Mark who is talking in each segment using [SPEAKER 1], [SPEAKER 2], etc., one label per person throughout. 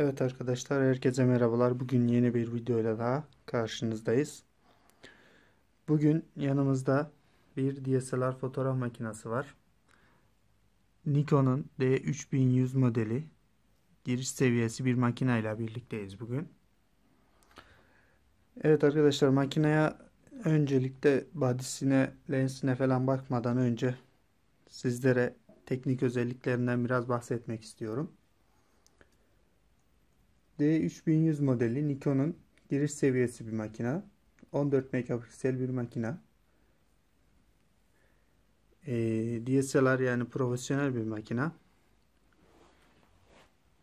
[SPEAKER 1] Evet arkadaşlar herkese merhabalar. Bugün yeni bir videoyla daha karşınızdayız. Bugün yanımızda bir DSLR fotoğraf makinesi var. Nikon'un D3100 modeli giriş seviyesi bir makine ile birlikteyiz bugün. Evet arkadaşlar makineye öncelikle badisine, lensine falan bakmadan önce sizlere teknik özelliklerinden biraz bahsetmek istiyorum. D3100 modeli Nikon'un giriş seviyesi bir makina. 14 megapiksel bir makina. E, DSLR yani profesyonel bir makina.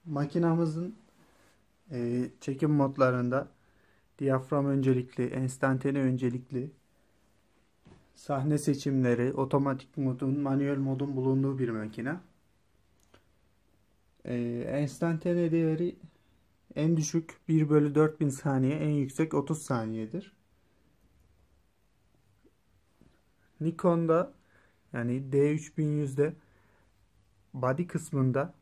[SPEAKER 1] Makinamızın e, çekim modlarında diyafram öncelikli, enstantane öncelikli, sahne seçimleri, otomatik modun, manuel modun bulunduğu bir makina. E, enstantane değeri en düşük 1 bölü 4000 saniye, en yüksek 30 saniyedir. Nikon'da yani D3100'de body kısmında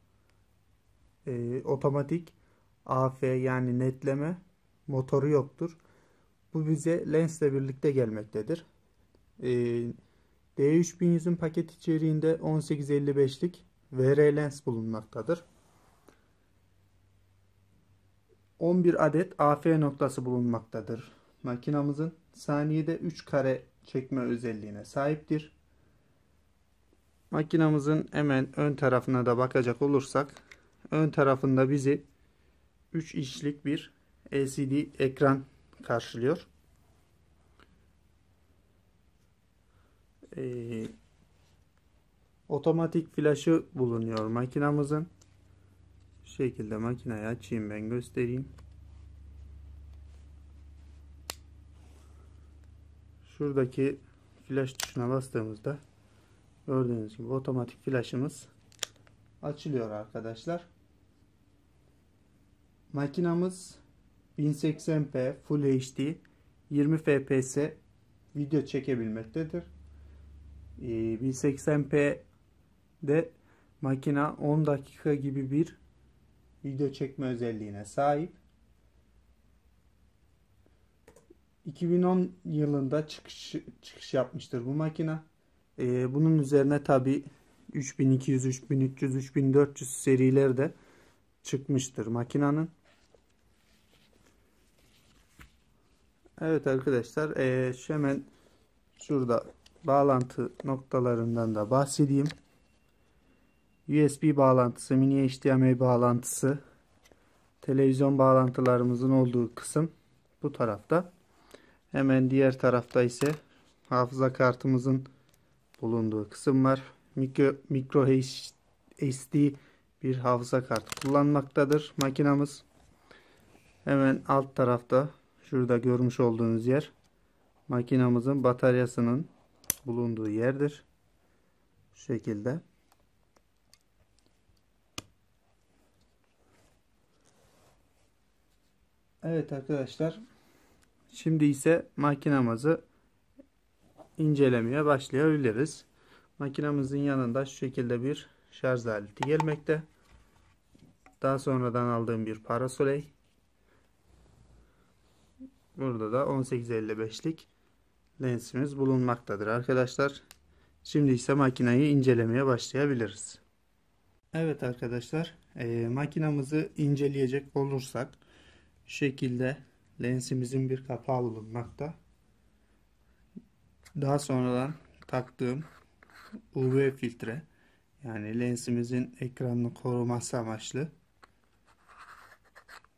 [SPEAKER 1] e, otomatik AF yani netleme motoru yoktur. Bu bize lensle birlikte gelmektedir. E, D3100'ün paket içeriğinde 1855'lik VR lens bulunmaktadır. 11 adet AF noktası bulunmaktadır. Makinamızın saniyede 3 kare çekme özelliğine sahiptir. Makinamızın hemen ön tarafına da bakacak olursak ön tarafında bizi 3 inçlik bir LCD ekran karşılıyor. Ee, otomatik flaşı bulunuyor makinamızın. Şu şekilde makineyi açayım ben göstereyim. Şuradaki flash tuşuna bastığımızda gördüğünüz gibi otomatik flashımız açılıyor arkadaşlar. Makinamız 1080p Full HD 20 fps video çekebilmektedir. 1080p de makina 10 dakika gibi bir video çekme özelliğine sahip. 2010 yılında çıkış, çıkış yapmıştır bu makina. Ee, bunun üzerine tabi 3200, 3300, 3400 seriler de çıkmıştır makinanın. Evet arkadaşlar ee, hemen şurada bağlantı noktalarından da bahsedeyim. USB bağlantısı, mini HDMI bağlantısı, televizyon bağlantılarımızın olduğu kısım bu tarafta. Hemen diğer tarafta ise hafıza kartımızın bulunduğu kısım var. Mikro, micro SD bir hafıza kartı kullanmaktadır makinamız. Hemen alt tarafta şurada görmüş olduğunuz yer makinamızın bataryasının bulunduğu yerdir. Şu şekilde. Evet arkadaşlar. Şimdi ise makinamızı incelemeye başlayabiliriz. Makinamızın yanında şu şekilde bir şarj aleti gelmekte. Daha sonradan aldığım bir parasoley. Burada da 1855'lik lensimiz bulunmaktadır arkadaşlar. Şimdi ise makinayı incelemeye başlayabiliriz. Evet arkadaşlar e, makinamızı inceleyecek olursak şekilde lensimizin bir kapağı bulunmakta. Daha sonradan taktığım UV filtre yani lensimizin ekranını koruması amaçlı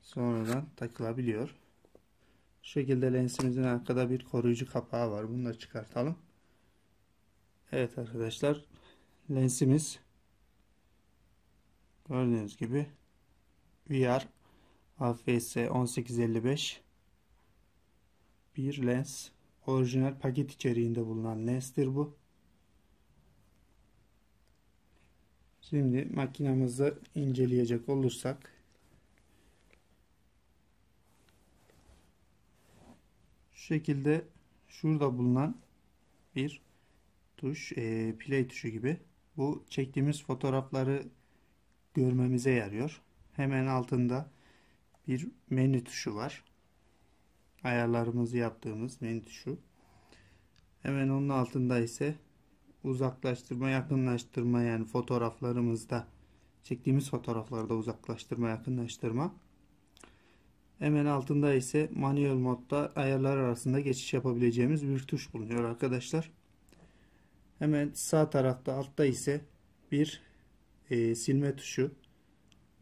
[SPEAKER 1] sonradan takılabiliyor. Şu şekilde lensimizin arkada bir koruyucu kapağı var. Bunu da çıkartalım. Evet arkadaşlar lensimiz gördüğünüz gibi VR AFS 1855 bir lens. Orijinal paket içeriğinde bulunan lenstir bu. Şimdi makinamızı inceleyecek olursak şu şekilde şurada bulunan bir tuş e, play tuşu gibi bu çektiğimiz fotoğrafları görmemize yarıyor. Hemen altında bir menü tuşu var. Ayarlarımızı yaptığımız menü tuşu. Hemen onun altında ise uzaklaştırma, yakınlaştırma yani fotoğraflarımızda çektiğimiz fotoğraflarda uzaklaştırma, yakınlaştırma. Hemen altında ise manuel modda ayarlar arasında geçiş yapabileceğimiz bir tuş bulunuyor arkadaşlar. Hemen sağ tarafta altta ise bir e, silme tuşu.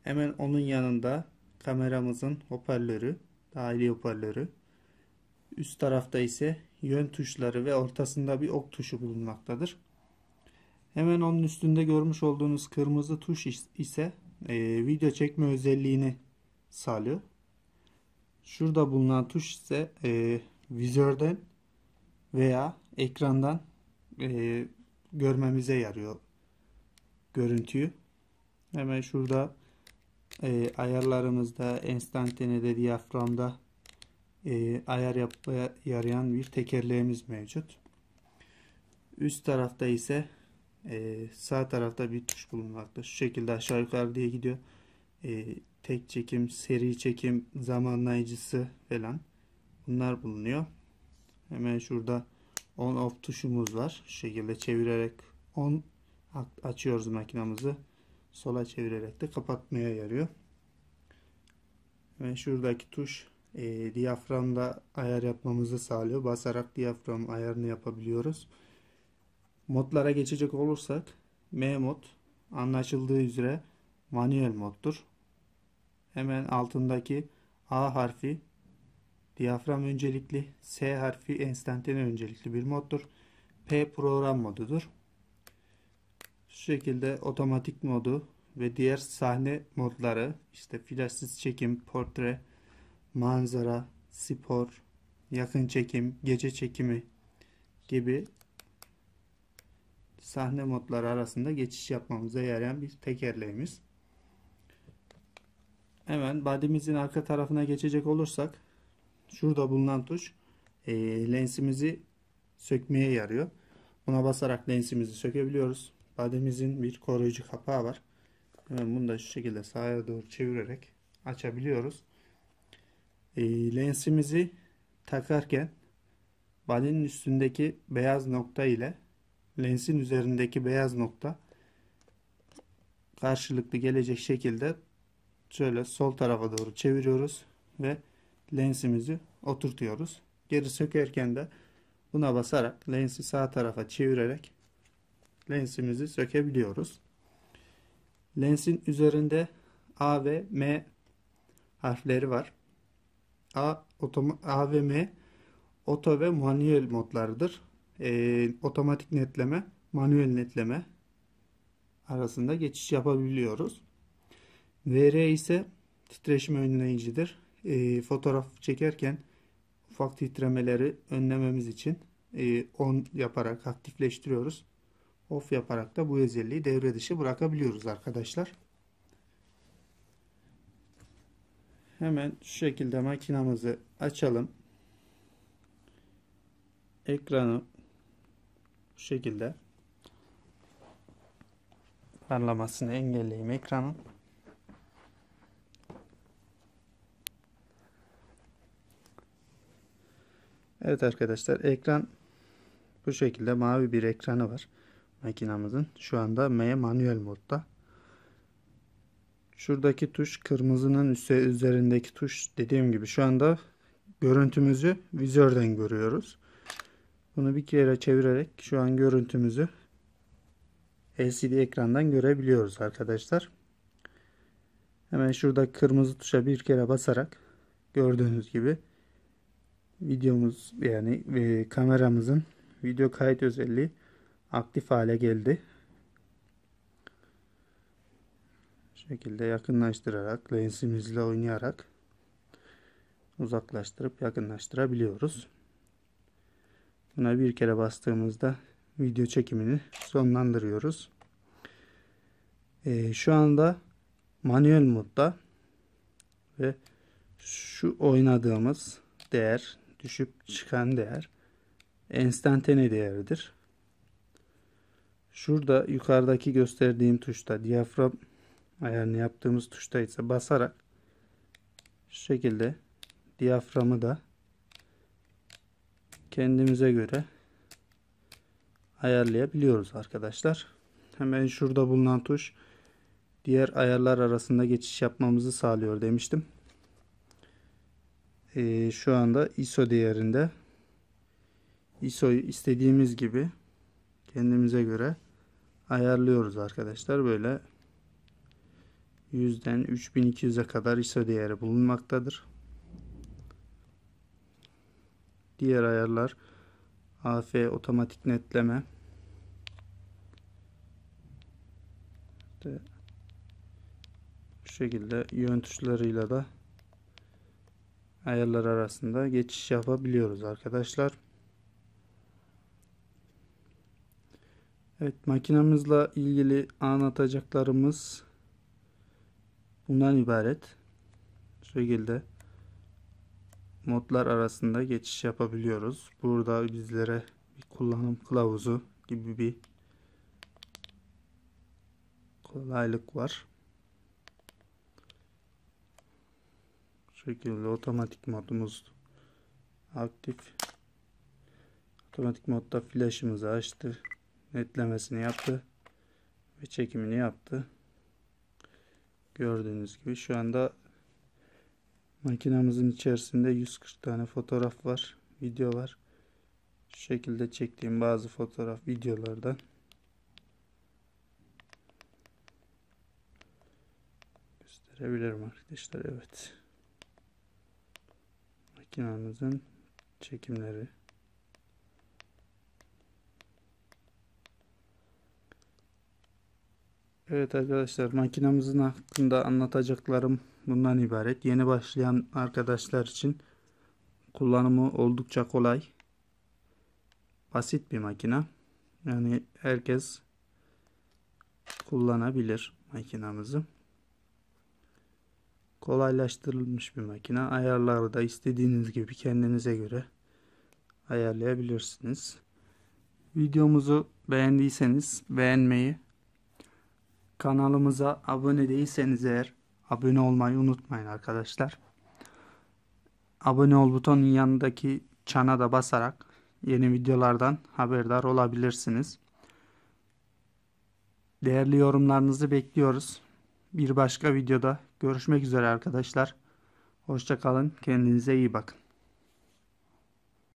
[SPEAKER 1] Hemen onun yanında kameramızın hoparlörü, dahili hoparlörü. Üst tarafta ise yön tuşları ve ortasında bir ok tuşu bulunmaktadır. Hemen onun üstünde görmüş olduğunuz kırmızı tuş ise e, video çekme özelliğini sağlıyor. Şurada bulunan tuş ise e, vizörden veya ekrandan e, görmemize yarıyor görüntüyü. Hemen şurada e, ayarlarımızda enstantanede diyaframda e, ayar yapmaya yarayan bir tekerleğimiz mevcut. Üst tarafta ise e, sağ tarafta bir tuş bulunmakta. Şu şekilde aşağı yukarı diye gidiyor. E, tek çekim, seri çekim, zamanlayıcısı falan bunlar bulunuyor. Hemen şurada on off tuşumuz var. Şu şekilde çevirerek on açıyoruz makinamızı. Sola çevirerek de kapatmaya yarıyor. Ve şuradaki tuş e, diyaframda ayar yapmamızı sağlıyor. Basarak diyafram ayarını yapabiliyoruz. Modlara geçecek olursak M mod anlaşıldığı üzere manuel moddur. Hemen altındaki A harfi diyafram öncelikli, S harfi enstantane öncelikli bir moddur. P program modudur. Şu şekilde otomatik modu ve diğer sahne modları işte flashsız çekim, portre, manzara, spor, yakın çekim, gece çekimi gibi sahne modları arasında geçiş yapmamıza yarayan bir tekerleğimiz. Hemen body'mizin arka tarafına geçecek olursak şurada bulunan tuş e, lensimizi sökmeye yarıyor. Buna basarak lensimizi sökebiliyoruz. Body'mizin bir koruyucu kapağı var. Hemen bunu da şu şekilde sağa doğru çevirerek açabiliyoruz. E, lensimizi takarken body'nin üstündeki beyaz nokta ile lensin üzerindeki beyaz nokta karşılıklı gelecek şekilde şöyle sol tarafa doğru çeviriyoruz ve lensimizi oturtuyoruz. Geri sökerken de buna basarak lensi sağ tarafa çevirerek lensimizi sökebiliyoruz. Lensin üzerinde A ve M harfleri var. A, A ve oto ve manuel modlarıdır. E, otomatik netleme, manuel netleme arasında geçiş yapabiliyoruz. VR ise titreşim önleyicidir. E, fotoğraf çekerken ufak titremeleri önlememiz için e, on yaparak aktifleştiriyoruz. Off yaparak da bu özelliği devre dışı bırakabiliyoruz arkadaşlar. Hemen şu şekilde makinamızı açalım. Ekranı bu şekilde parlamasını engelleyeyim ekranın. Evet arkadaşlar ekran bu şekilde mavi bir ekranı var makinamızın. Şu anda M manuel modda. Şuradaki tuş kırmızının üstü üzerindeki tuş dediğim gibi şu anda görüntümüzü vizörden görüyoruz. Bunu bir kere çevirerek şu an görüntümüzü LCD ekrandan görebiliyoruz arkadaşlar. Hemen şurada kırmızı tuşa bir kere basarak gördüğünüz gibi videomuz yani e, kameramızın video kayıt özelliği aktif hale geldi. Şu şekilde yakınlaştırarak lensimizle oynayarak uzaklaştırıp yakınlaştırabiliyoruz. Buna bir kere bastığımızda video çekimini sonlandırıyoruz. Ee, şu anda manuel modda ve şu oynadığımız değer düşüp çıkan değer enstantane değeridir. Şurada yukarıdaki gösterdiğim tuşta diyafram ayarını yaptığımız tuşta ise basarak Şu şekilde diyaframı da kendimize göre ayarlayabiliyoruz arkadaşlar. Hemen şurada bulunan tuş diğer ayarlar arasında geçiş yapmamızı sağlıyor demiştim. Ee, şu anda ISO değerinde ISO'yu istediğimiz gibi kendimize göre ayarlıyoruz arkadaşlar. Böyle 100'den 3200'e kadar ISO değeri bulunmaktadır. Diğer ayarlar AF otomatik netleme işte bu şekilde yön tuşlarıyla da ayarlar arasında geçiş yapabiliyoruz arkadaşlar. Evet makinamızla ilgili anlatacaklarımız bundan ibaret. Şekilde modlar arasında geçiş yapabiliyoruz. Burada bizlere bir kullanım kılavuzu gibi bir kolaylık var. Şu şekilde otomatik modumuz aktif. Otomatik modda flash'ımızı açtı. Netlemesini yaptı. Ve çekimini yaptı. Gördüğünüz gibi şu anda makinamızın içerisinde 140 tane fotoğraf var. Video var. Şu şekilde çektiğim bazı fotoğraf videolardan gösterebilirim arkadaşlar. Evet. Makinamızın çekimleri. Evet arkadaşlar makinamızın hakkında anlatacaklarım bundan ibaret. Yeni başlayan arkadaşlar için kullanımı oldukça kolay. Basit bir makina. Yani herkes kullanabilir makinamızı. Kolaylaştırılmış bir makina. Ayarları da istediğiniz gibi kendinize göre ayarlayabilirsiniz. Videomuzu beğendiyseniz beğenmeyi Kanalımıza abone değilseniz eğer abone olmayı unutmayın arkadaşlar. Abone ol butonun yanındaki çana da basarak yeni videolardan haberdar olabilirsiniz. Değerli yorumlarınızı bekliyoruz. Bir başka videoda görüşmek üzere arkadaşlar. Hoşçakalın. Kendinize iyi bakın.